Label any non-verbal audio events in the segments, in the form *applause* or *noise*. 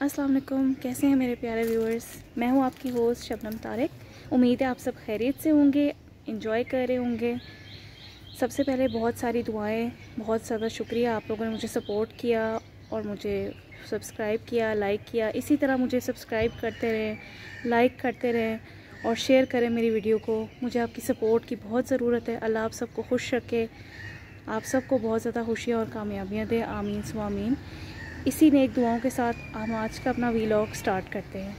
अस्सलाम वालेकुम। कैसे हैं मेरे प्यारे व्यूअर्स? मैं हूँ आपकी होस्ट शबनम तारिक। उम्मीद है आप सब खैरियत से होंगे इंजॉय कर रहे होंगे। सबसे पहले बहुत सारी दुआएँ, बहुत ज़्यादा शुक्रिया आप लोगों ने मुझे सपोर्ट किया और मुझे सब्सक्राइब किया लाइक किया। इसी तरह मुझे सब्सक्राइब करते रहें लाइक करते रहें और शेयर करें मेरी वीडियो को। मुझे आपकी सपोर्ट की बहुत ज़रूरत है। अल्लाह आप सबको खुश रखे। आप सबको बहुत ज़्यादा खुशियाँ और कामयाबियाँ दें। आमीन स्वामीन इसी नेक दुआओं के साथ हम आज का अपना वीलॉग स्टार्ट करते हैं।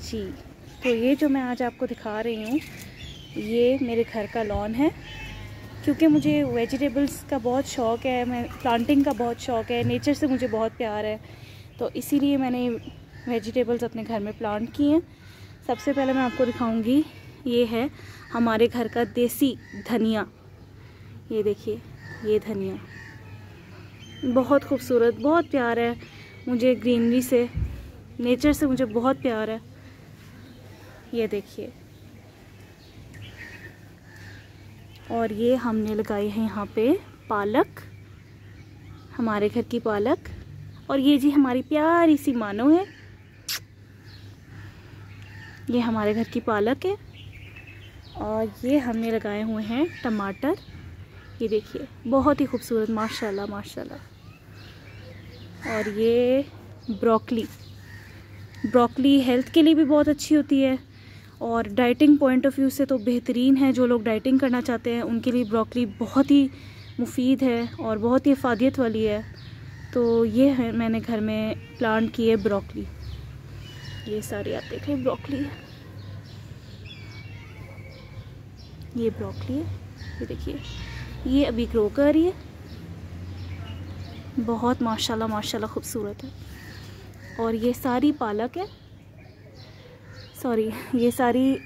जी तो ये जो मैं आज आपको दिखा रही हूँ, ये मेरे घर का लॉन है। क्योंकि मुझे वेजिटेबल्स का बहुत शौक़ है, मैं प्लांटिंग का बहुत शौक़ है नेचर से मुझे बहुत प्यार है। तो इसीलिए मैंने वेजिटेबल्स अपने घर में प्लांट किए हैं। सबसे पहले मैं आपको दिखाऊँगी, ये है हमारे घर का देसी धनिया। ये देखिए, ये धनिया। बहुत खूबसूरत, बहुत प्यार है मुझे ग्रीनरी से नेचर से मुझे बहुत प्यार है। ये देखिए। और ये हमने लगाई है यहाँ पे पालक, हमारे घर की पालक। और ये जी हमारी प्यारी सी मानो है। ये हमारे घर की पालक है। और ये हमने लगाए हुए हैं टमाटर। ये देखिए, बहुत ही खूबसूरत, माशाल्लाह माशाल्लाह। और ये ब्रोकली। ब्रोकली हेल्थ के लिए भी बहुत अच्छी होती है और डाइटिंग पॉइंट ऑफ़ व्यू से तो बेहतरीन है जो लोग डाइटिंग करना चाहते हैं, उनके लिए ब्रोकली बहुत ही मुफीद है और बहुत ही अफादियत वाली है। तो ये है मैंने घर में प्लांट की है ब्रोकली। ये सारी आप देख रहे हैं। ब्रोकली ये ब्रोकली है। ये देखिए, ये अभी ग्रो कर रही है। बहुत माशाल्लाह माशाल्लाह खूबसूरत है। और ये सारी पालक है। सॉरी ये सारी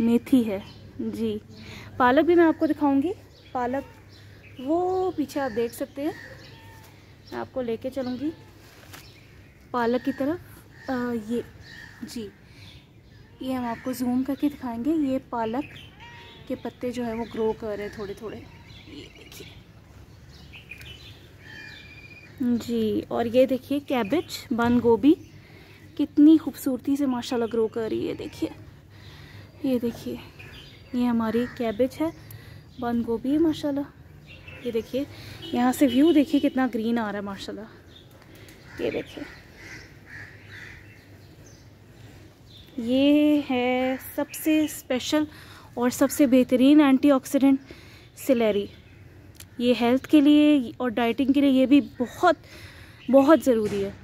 मेथी है। जी। पालक भी मैं आपको दिखाऊँगी। पालक वो पीछे आप देख सकते हैं। मैं आपको लेके चलूँगी। पालक की तरफ़ आ, ये जी। ये हम आपको जूम करके दिखाएँगे। ये पालक के पत्ते जो है वो ग्रो कर रहे हैं थोड़े थोड़े ये देखिए। जी, और ये देखिए कैबेज बंद गोभी, कितनी खूबसूरती से माशाल्लाह ग्रो कर रही है देखिए। ये देखिए, ये हमारी कैबेज है बंद गोभी है, माशाल्लाह। ये देखिए, यहाँ से व्यू देखिए कितना ग्रीन आ रहा है, माशाल्लाह। ये देखिए। ये है सबसे स्पेशल और सबसे बेहतरीन एंटीऑक्सीडेंट सिलेरी ये हेल्थ के लिए और डाइटिंग के लिए ये भी बहुत बहुत ज़रूरी है।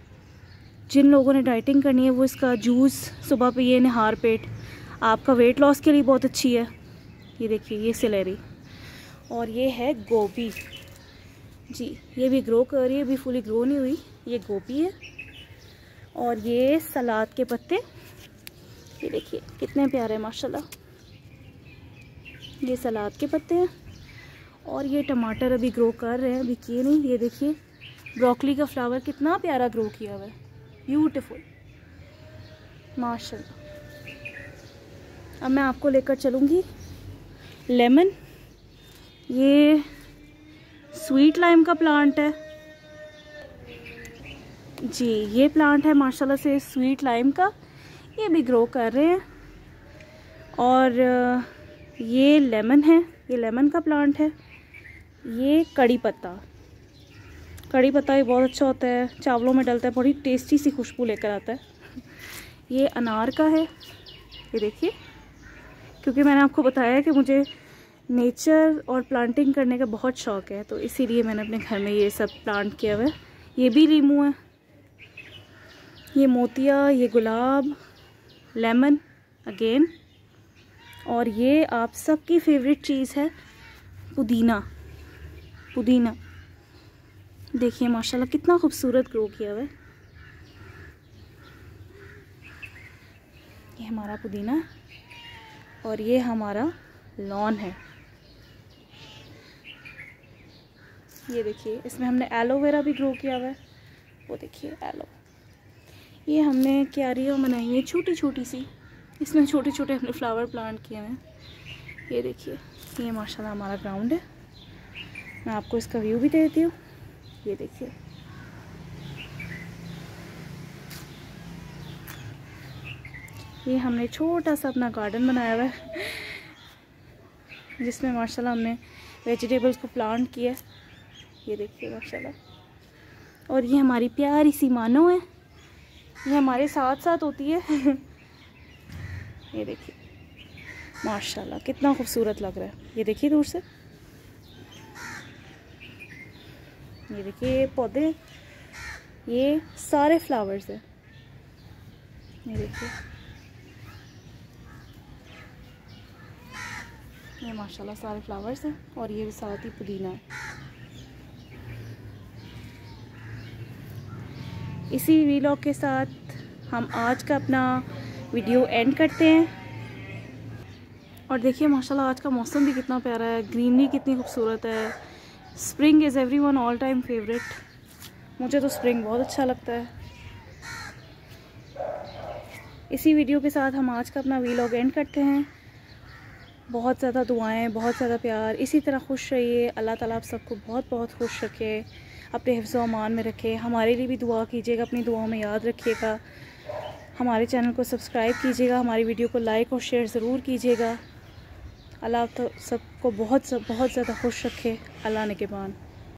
जिन लोगों ने डाइटिंग करनी है, वो इसका जूस सुबह पे ये नहार पेट, आपका वेट लॉस के लिए बहुत अच्छी है। ये देखिए, ये सिलेरी और ये है गोभी। जी, ये भी ग्रो कर रही है, अभी फुली ग्रो नहीं हुई। ये गोभी है। और ये सलाद के पत्ते। ये देखिए, कितने प्यारे हैं, माशाल्लाह। ये सलाद के पत्ते हैं। और ये टमाटर अभी ग्रो कर रहे हैं। अभी किए नहीं, ये देखिए ब्रोकली का फ्लावर कितना प्यारा ग्रो किया हुआ है। ब्यूटिफुल माशा अब मैं आपको लेकर चलूँगी। लेमन ये स्वीट लाइम का प्लांट है। जी, ये प्लांट है माशाल्लाह से स्वीट लाइम का। ये भी ग्रो कर रहे हैं। और ये लेमन है। ये लेमन का प्लांट है। ये कड़ी पत्ता। कड़ी पत्ता भी बहुत अच्छा होता है, चावलों में डलता है, बड़ी टेस्टी सी खुशबू लेकर आता है। ये अनार का है। ये देखिए, क्योंकि मैंने आपको बताया कि मुझे नेचर और प्लांटिंग करने का बहुत शौक़ है तो इसीलिए मैंने अपने घर में ये सब प्लांट किया हुआ है। ये भी लीमू है। ये मोतिया, ये गुलाब लेमन अगेन और ये आप सबकी फेवरेट चीज़ है, पुदीना। पुदीना। देखिए, माशाल्लाह, कितना खूबसूरत ग्रो किया हुआ है। ये हमारा पुदीना और ये हमारा लॉन है। ये देखिए, इसमें हमने एलोवेरा भी ग्रो किया हुआ है। वो देखिए एलो ये हमने क्यारियाँ बनाई है छोटी छोटी सी। इसमें छोटे छोटे हमने फ्लावर प्लांट किए हैं। ये देखिए, ये माशाल्लाह हमारा ग्राउंड है। मैं आपको इसका व्यू भी दे देती हूँ। ये देखिए। ये हमने छोटा सा अपना गार्डन बनाया हुआ है, जिसमें माशाल्लाह हमने वेजिटेबल्स को प्लांट किया ये देखिए माशाल्लाह। और ये हमारी प्यारी सी मानो है। ये हमारे साथ साथ होती है। *laughs* ये देखिए। माशाल्लाह, कितना खूबसूरत लग रहा है। ये देखिए दूर से। ये देखिए, ये पौधे, ये सारे फ्लावर्स है। ये देखिए। ये माशाल्लाह सारे फ्लावर्स हैं और ये भी साथ ही पुदीना है। इसी वीलॉग के साथ हम आज का अपना वीडियो एंड करते हैं। और देखिए, माशाल्लाह आज का मौसम भी कितना प्यारा है। ग्रीनरी कितनी खूबसूरत है। Spring is every one all time favourite मुझे तो स्प्रिंग बहुत अच्छा लगता है। इसी वीडियो के साथ हम आज का अपना वीलॉग एंड करते हैं। बहुत ज़्यादा दुआएँ, बहुत ज़्यादा प्यार। इसी तरह खुश रहिए। अल्लाह ताला आप सबको बहुत बहुत खुश रखे। अपने हिफ्ज़ अमान में रखे। हमारे लिए भी दुआ कीजिएगा। अपनी दुआओं में याद रखिएगा। हमारे चैनल को सब्सक्राइब कीजिएगा। हमारी वीडियो को लाइक और शेयर ज़रूर कीजिएगा। अल्लाह तो सबको बहुत बहुत ज़्यादा खुश रखे अल्लाह ने के बान